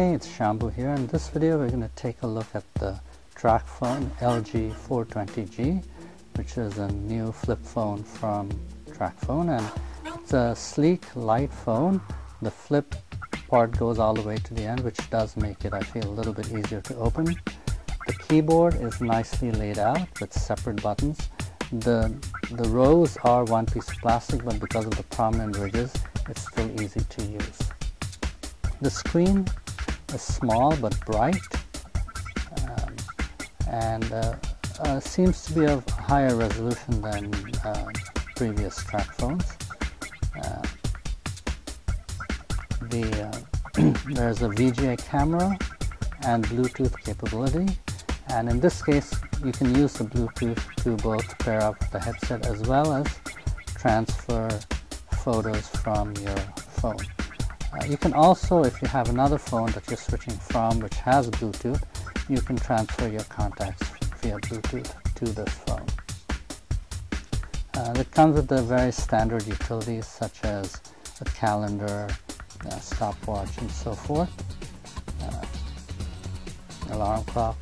Hey, it's Shambu here. In this video, we're going to take a look at the TracFone LG 420G, which is a new flip phone from TracFone. And it's a sleek, light phone. The flip part goes all the way to the end, which does make it, I feel, a little bit easier to open. The keyboard is nicely laid out with separate buttons. The, the rows are one piece of plastic, but because of the prominent ridges, it's still easy to use. The screen is small but bright um, and uh, uh, seems to be of higher resolution than uh, previous TracFones. Uh, the, uh, there's a VGA camera and Bluetooth capability and in this case you can use the Bluetooth to both pair up the headset as well as transfer photos from your phone. Uh, you can also, if you have another phone that you're switching from which has Bluetooth, you can transfer your contacts via Bluetooth to this phone. Uh, it comes with the very standard utilities such as a calendar, stopwatch, and so forth, uh, alarm clock.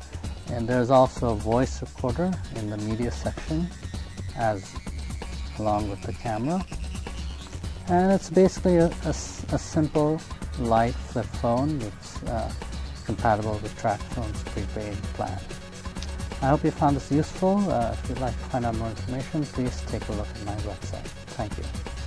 And there's also a voice recorder in the media section as along with the camera and it's basically a, a, a simple light flip phone that's uh, compatible with TracFone's prepaid plan. I hope you found this useful. Uh, if you'd like to find out more information, please take a look at my website. Thank you.